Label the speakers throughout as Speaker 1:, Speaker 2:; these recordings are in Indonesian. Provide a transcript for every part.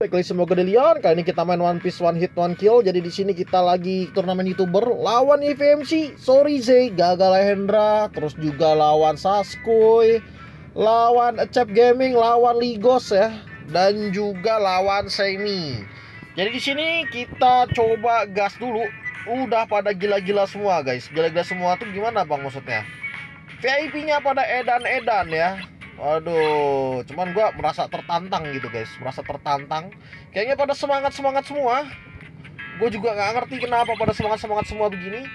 Speaker 1: Baik semua Delion. Kali ini kita main One Piece One Hit One Kill. Jadi di sini kita lagi turnamen YouTuber lawan EVMC, Zay, Gagal Hendra, terus juga lawan Saskuy, lawan Acep Gaming, lawan Ligos ya, dan juga lawan Semi. Jadi di sini kita coba gas dulu. Udah pada gila-gila semua guys. Gila-gila semua tuh gimana bang maksudnya? VIP-nya pada edan-edan ya Waduh, cuman gua merasa tertantang gitu guys, merasa tertantang. Kayaknya pada semangat semangat semua. Gue juga nggak ngerti kenapa pada semangat semangat semua begini.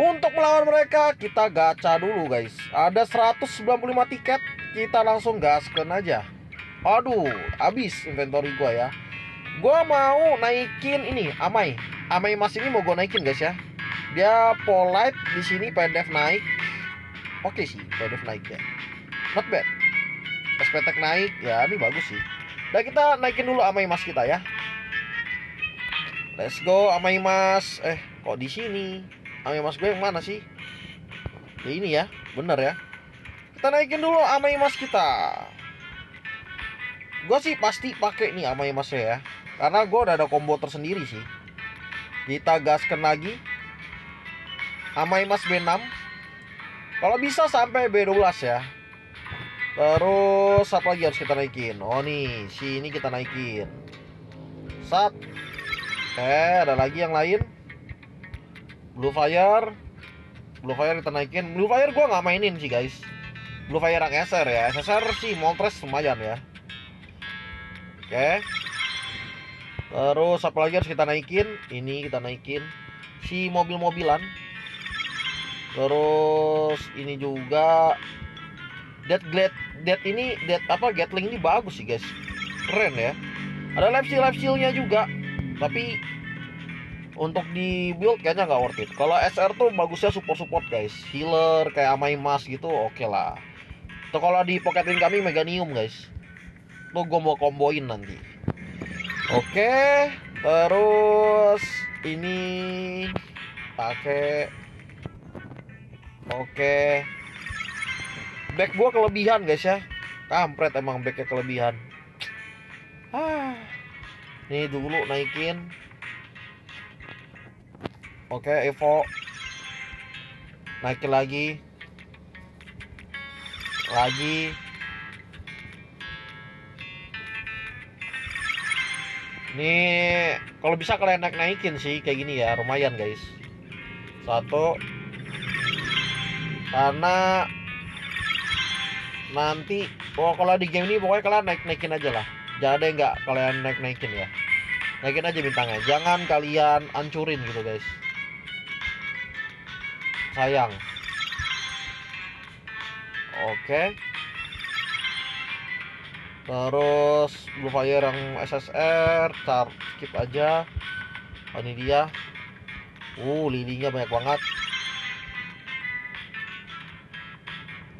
Speaker 1: Untuk melawan mereka kita gacha dulu guys. Ada 195 tiket, kita langsung gaskan aja. Aduh, habis inventory gua ya. Gua mau naikin ini amai. Amai mas ini mau gue naikin guys ya. Dia polite di sini pendef naik. Oke sih, pendef naik ya. Not bad. SPTek naik ya ini bagus sih. Nah kita naikin dulu amai mas kita ya. Let's go amai mas Eh kok di sini? Amai mas gue yang mana sih? Ya ini ya. Bener ya. Kita naikin dulu amai mas kita. Gue sih pasti pakai nih amai masnya ya. Karena gue udah ada combo tersendiri sih. Kita gaskan lagi. Amai mas B6 Kalau bisa sampai B12 ya Terus apa lagi harus kita naikin? Oh nih, si ini kita naikin. Sat. Eh, ada lagi yang lain. Blue Fire. Blue Fire kita naikin. Blue Fire gua nggak mainin sih, guys. Blue Fire yang SR ya. SSR sih Moltres lumayan ya. Oke. Terus apa lagi harus kita naikin? Ini kita naikin. Si mobil-mobilan. Terus ini juga Dead Glad Dead ini Dead apa Gatling ini bagus sih guys. Keren ya. Ada life steal life stealnya juga. Tapi untuk di build kayaknya nggak worth it. Kalau SR tuh bagusnya support support guys. Healer kayak Amai Mas gitu oke okay lah. Atau kalau di pocket kami Meganium guys. Tuh gue mau komboin nanti. Oke okay, terus ini pakai oke. okay back gua kelebihan guys ya. Kampret emang backnya kelebihan. Ah. Nih dulu naikin. Oke Evo. Naikin lagi. Lagi. Nih, kalau bisa kalian naik naikin sih kayak gini ya, lumayan guys. Satu, karena nanti oh kalau di game ini pokoknya kalian naik naikin aja lah. Jangan ada yang nggak kalian naik naikin ya. Naikin aja bintangnya. Jangan kalian ancurin gitu guys. Sayang. Oke. Terus blue fire yang SSR tar skip aja. Oh, ini dia. Uh lilinya banyak banget.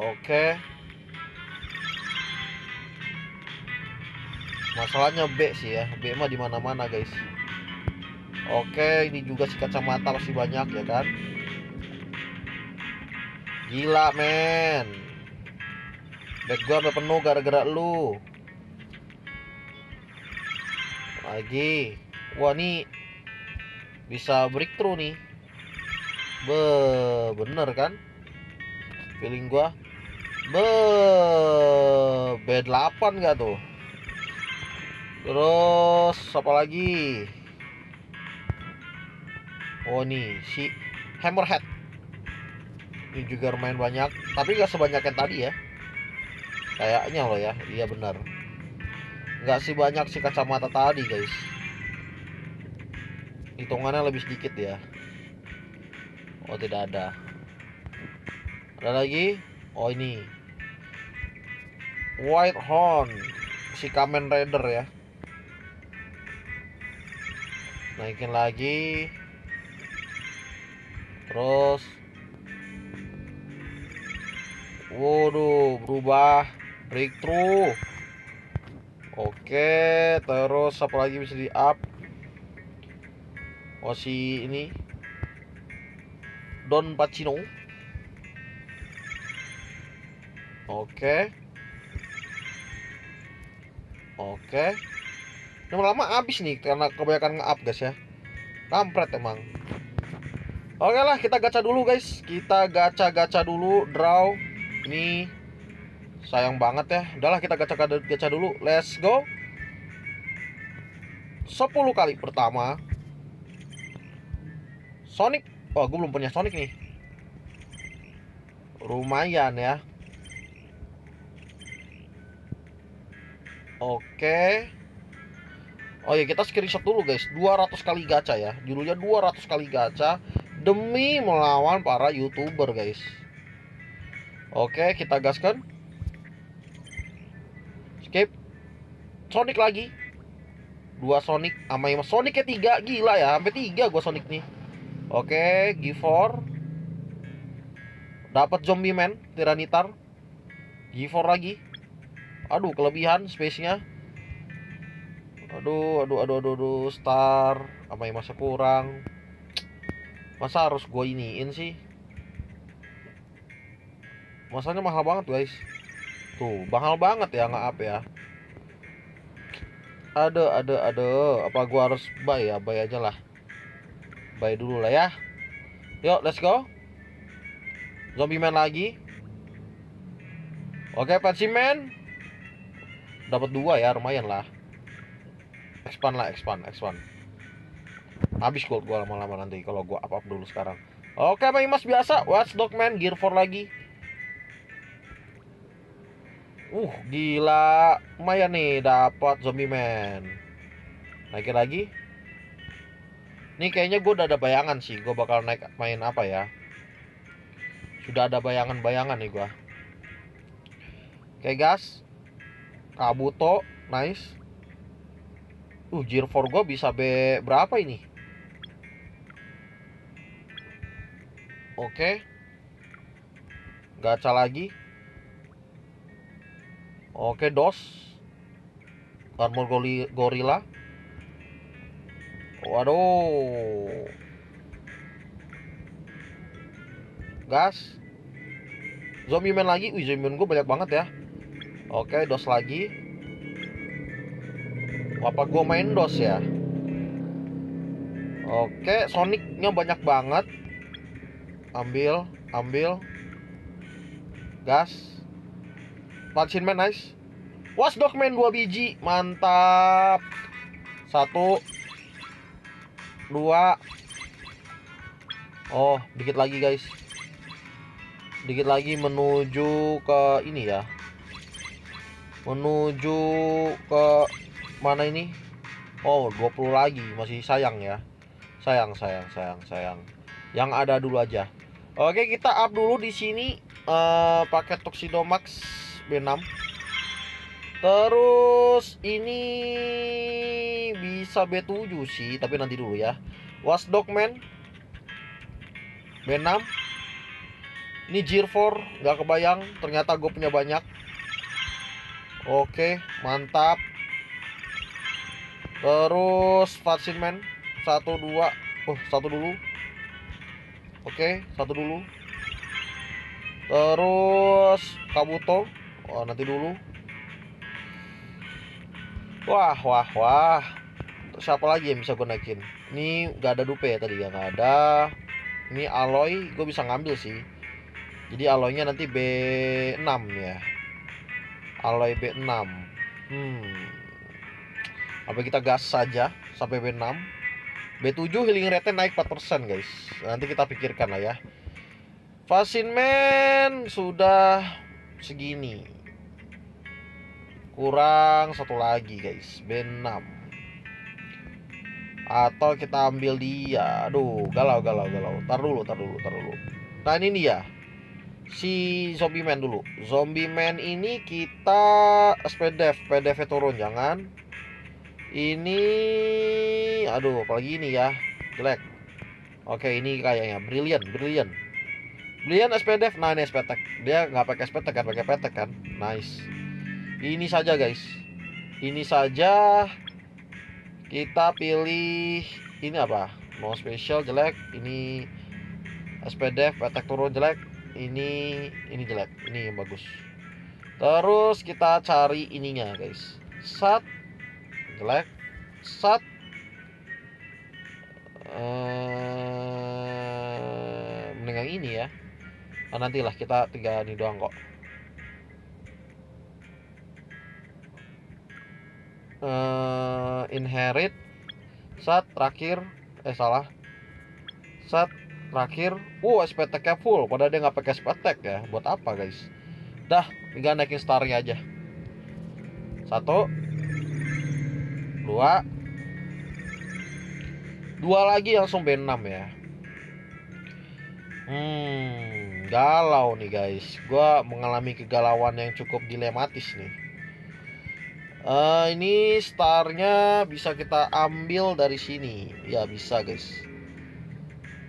Speaker 1: Oke masalahnya B sih ya. B mah di mana mana guys. Oke ini juga si kacamata masih banyak ya kan? Gila men. Back gua sampai penuh gara-gara lu. Lagi. Wah nih bisa breakthrough nih. Be bener kan? Feeling gua. Be B8 gak tuh Terus apa lagi? Oh nih si Hammerhead. Ini juga lumayan banyak, tapi gak sebanyak yang tadi ya. Kayaknya loh ya, iya benar. Gak sih banyak si kacamata tadi guys. Hitungannya lebih sedikit ya. Oh tidak ada. Ada lagi? Oh ini. White Horn si Kamen Rider ya naikin lagi. Terus. Waduh berubah. Breakthrough. Oke terus apa lagi bisa di up oh si ini. Don Pacino. Oke. Oke lama-lama habis nih karena kebanyakan nge-up guys ya. Kampret emang. Oke lah kita gacha dulu guys. Kita gacha-gacha dulu draw. Ini sayang banget ya. Udahlah kita gacha-gacha dulu let's go. 10 kali pertama. Sonic. Oh gue belum punya Sonic nih. Lumayan ya. Oke. Oh ya kita screenshot dulu guys. 200 kali gacha ya. Judulnya 200 kali gacha Demi melawan para youtuber guys. Oke kita gaskan. Skip. Sonic lagi. Dua Sonic sama Sonic tiga. Gila ya Sampai tiga gua Sonic nih. Oke G4 Dapat Zombie Man Tiranitar. G4 lagi. Aduh kelebihan space-nya aduh aduh aduh aduh, aduh star. Apa yang masa kurang? Masa harus gue iniin sih? Masanya mahal banget guys. Tuh mahal banget ya nggak apa ya. Ada ada ada. Apa gua harus buy ya? Buy aja lah. Buy dulu lah ya. Yuk let's go. Zombie man lagi. Oke okay, man. Dapat dua ya lumayan lah expand lah expand expand. Habis gold gua lama-lama nanti kalau gua up up dulu sekarang. Oke Bang Mas biasa. Watchdog Man Gear 4 lagi. Uh gila. Lumayan nih dapat zombie man. Naikin lagi. Nih kayaknya gue udah ada bayangan sih. Gue bakal naik main apa ya? Sudah ada bayangan-bayangan nih gue Oke gas. Kabuto. Nice Uh, Gear 4 gue bisa B berapa ini? Oke. Gacha lagi. Oke, DOS. Armor Gorilla. Waduh. Gas. Zombie man lagi. Wih, zombie man gue banyak banget ya. Oke, DOS lagi apa gue main dos ya? Oke sonicnya banyak banget. Ambil ambil. Gas. Punching Man nice. Watchdog Man 2 biji Mantap. Satu. Dua. Oh dikit lagi guys. Dikit lagi menuju ke ini ya. Menuju ke mana ini? Oh 20 lagi. Masih sayang ya. Sayang sayang sayang sayang. Yang ada dulu aja. Oke kita up dulu di sini. Uh, pakai Tuxedo Max B6 terus ini bisa B7 sih tapi nanti dulu ya. Watchdog Man. B6 ini Gear 4 nggak kebayang. Ternyata gue punya banyak. Oke mantap Terus vaksin man satu dua, oh satu dulu. Oke, satu dulu. Terus Kabuto, oh nanti dulu. Wah, wah, wah. Siapa lagi yang bisa gue naikin? Ini gak ada dupe ya tadi ya nggak ada. Ini alloy gue bisa ngambil sih. Jadi alloynya nanti B6 ya. Alloy B6. Hmm. Apa kita gas saja sampai B6 B7 healing rate naik 4% guys. Nanti kita pikirkan lah ya. Fasin Man sudah segini. Kurang satu lagi guys. B6 Atau kita ambil dia. Aduh galau galau galau. Tar dulu tar dulu tar dulu. Nah ini dia. Si zombie man dulu. Zombie man ini kita SPDF PDF turun jangan ini aduh apalagi ini ya jelek. Oke ini kayaknya brilliant brilliant. Brilliant SPDF nah ini SPTek dia nggak pakai SPTek kan pakai petek kan? Nice. Ini saja guys. Ini saja. Kita pilih ini apa? Mau special jelek. Ini SPDF petek turun jelek. Ini ini jelek. Ini yang bagus. Terus kita cari ininya guys. Sat jelek sat. Uh, mending yang ini ya. Nah, nantilah kita tiga ini doang kok. Uh, inherit. Sat terakhir. Eh salah. Sat terakhir. Uh SPTK full. Padahal dia nggak pakai SPTK ya. Buat apa guys? Dah tinggal naikin starnya aja. Satu dua. Dua lagi langsung B6 ya. Hmm galau nih guys. Gua mengalami kegalauan yang cukup dilematis nih. Uh, ini starnya bisa kita ambil dari sini. Ya bisa guys.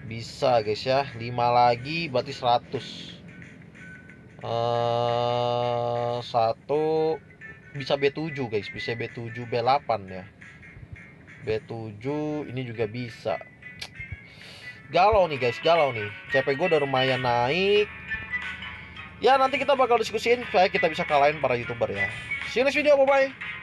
Speaker 1: Bisa guys ya. 5 lagi berarti 100 uh, satu bisa B7 guys. Bisa B7 B8 ya. B7 ini juga bisa. Galau nih guys. Galau nih. CP gue udah lumayan naik. Ya nanti kita bakal diskusiin supaya kita bisa kalahin para youtuber ya. See you next video. Bye bye